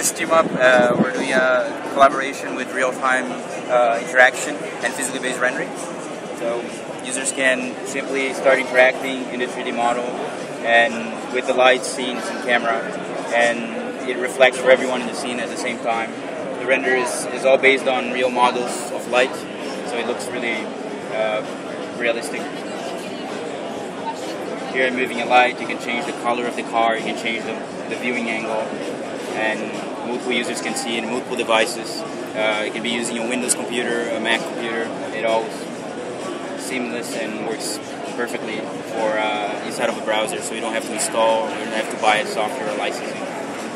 this TeamUP, uh, we're doing a collaboration with real-time uh, interaction and physically based rendering. So users can simply start interacting in the 3D model and with the lights, scenes, and camera, and it reflects for everyone in the scene at the same time. The render is, is all based on real models of light, so it looks really uh, realistic. Here I'm moving a light, you can change the color of the car, you can change the, the viewing angle, and multiple users can see in multiple devices. Uh, it can be using a Windows computer, a Mac computer, it all seamless and works perfectly for uh, inside of a browser, so you don't have to install, you don't have to buy a software or licensing.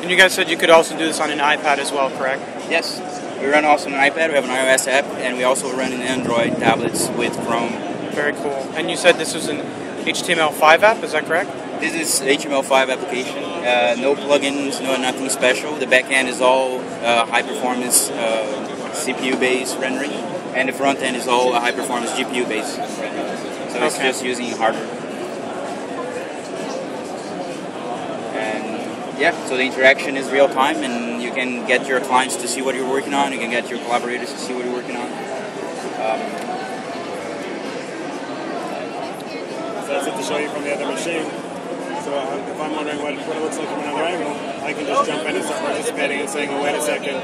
And you guys said you could also do this on an iPad as well, correct? Yes, we run also on an iPad, we have an iOS app, and we also run an Android tablets with Chrome. Very cool. And you said this was an HTML5 app, is that correct? This is HTML5 application. Uh, no plugins, no nothing special. The backend is all uh, high performance uh, CPU based rendering, and the front end is all high performance GPU based rendering. So it's Okay. just using hardware. And yeah, so the interaction is real time, and you can get your clients to see what you're working on. You can get your collaborators to see what you're working on. Um, So that's it to show you from the other machine. So uh, if I'm wondering what, what it looks like from another angle, I can just jump in and start participating and saying, oh, wait a second,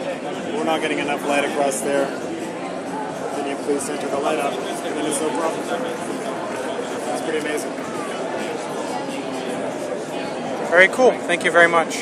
we're not getting enough light across there. Can you please center the light up? And then it's no problem. It's pretty amazing. Very cool. Thank you very much.